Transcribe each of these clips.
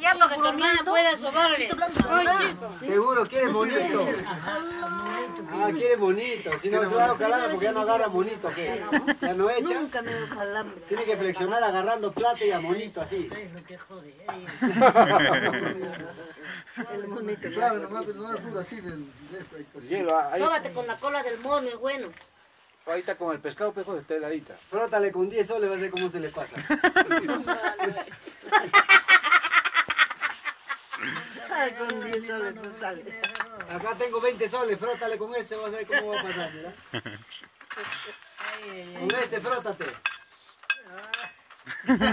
ya para que tu hermana pueda sobarle. Seguro, quiere bonito. Ah, quiere bonito. Si no se da calambre porque ya no agarra bonito, ¿qué? Ya no echa. Nunca me dio calambre. Tiene que flexionar agarrando plata y a monito así. El monito. Claro, nomás que no es duro así del... del- pues, Hielo, ahí, Sóbate con la cola del mono, es bueno. ahí está con el pescado pejo está heladita. Frótale con 10 soles, va a ver cómo se le pasa. Ay, con 10 soles no sale. Acá tengo 20 soles, frótale con ese, vas a ver cómo va a pasar, mira. Con este, frótate.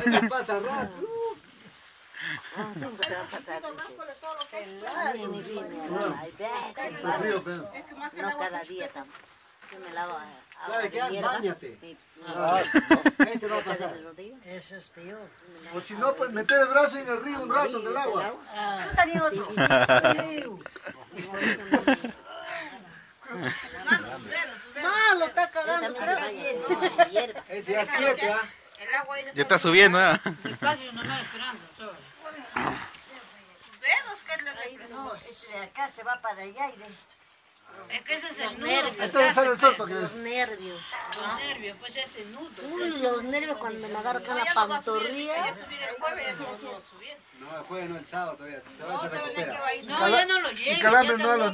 Eso pasa rápido. Ah, a pasar. Ay, mi vida. Ay, veces, el río, pero- No cada día tampoco. Yo me lavo a- agua ¿Sabe qué? Haz. Sí. Ah, Este va a pasar. Eso es peor. O si no, pues meter el brazo en el río un rato en el agua. Tú también otro. Malo, está cagando. Ese ya 7, ¿ah? Ya está subiendo, ¿ah? No, este de acá se va para allá y de... Es que ese es Los el nudo. nervios. Entonces sale el sol para que... Los nervios. Los nervios, pues ese nudo. Uy, los nervios cuando me agarro con la pantorrilla. Subir el jueves, no, no. No, el jueves no, el sábado todavía. Se va a. No, ya no lo Y llegue. calambre ya no a los